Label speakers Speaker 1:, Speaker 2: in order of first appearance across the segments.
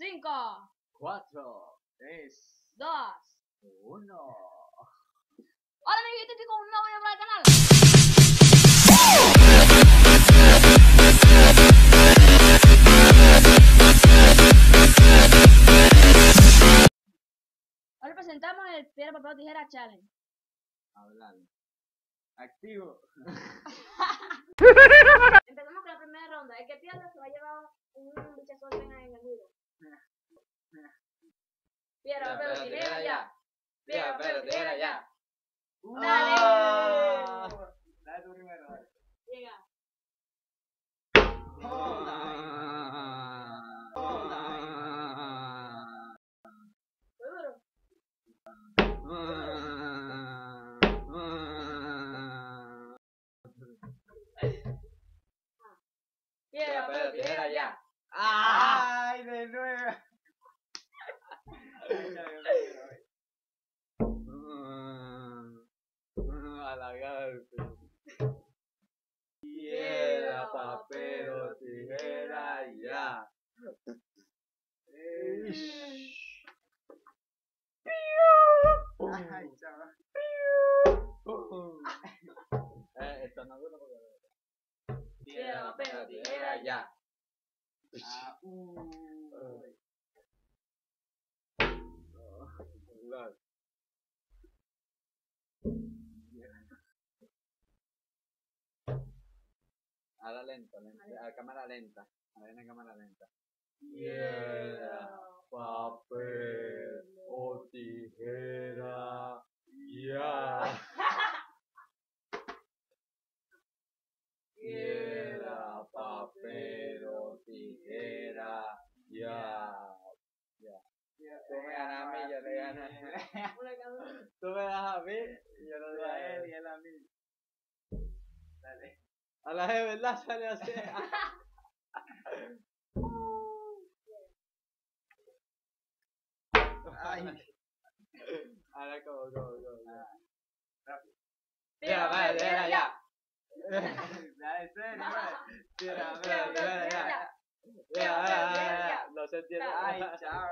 Speaker 1: 5,
Speaker 2: 4, 3,
Speaker 1: 2.
Speaker 2: 1.
Speaker 1: Hola amiguitos, estoy con un nuevo video para el canal. Hoy presentamos el piedra, papel o tijera challenge.
Speaker 2: Hablando. Activo.
Speaker 1: Empezamos con la primera ronda. El que pierda se va a llevar un bichazo de pena en el muro. Piedra, papel o tijera ya. Piedra, papel o tijera ya. Dale.
Speaker 2: Ah. Dale tú primero.
Speaker 1: Llega. Piedra, papel o tijera ya.
Speaker 2: ¡Ay, de nuevo! Ay, chaval. Eh, esto no lento, a cámara lenta, a ver cámara lenta. Piedra, papel o tijera, ya. Piedra, papel o tijera, ya. Ya. Tú me ganas a mí, yo le gano a él.
Speaker 1: Una cada
Speaker 2: Tú me das a mí y yo le doy a él y él a mí. Dale. A la de verdad sale así. Ahora como, como, como.
Speaker 1: Piedra, papel o tijera ya.
Speaker 2: Serio, vale. Tira, tira, ya.
Speaker 1: ya, tijera
Speaker 2: ya.
Speaker 1: ya.
Speaker 2: No se entiende.
Speaker 1: Ay,
Speaker 2: chao.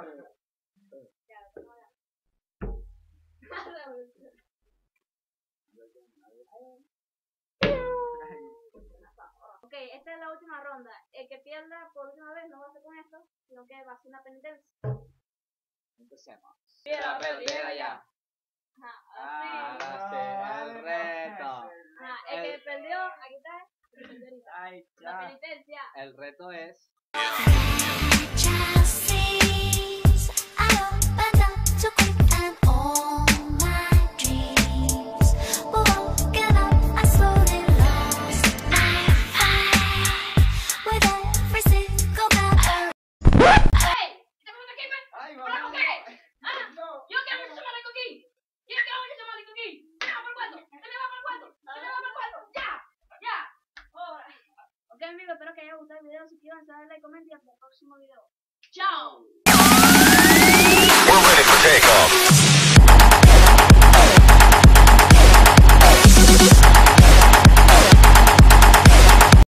Speaker 1: Ok, esta es la última ronda. El que pierda por última vez no va a hacer con esto, sino que va a hacer una penitencia.
Speaker 2: Empecemos.
Speaker 1: Piedra, tijera ya. Ajá, así.
Speaker 2: Sí, el reto.
Speaker 1: Ajá, el que perdió, aquí está.
Speaker 2: Ay,
Speaker 1: La penitencia.
Speaker 2: El reto es
Speaker 1: video, suscríbanse, denle like, comenten y hasta el próximo video. ¡Chao! We're ready for takeoff.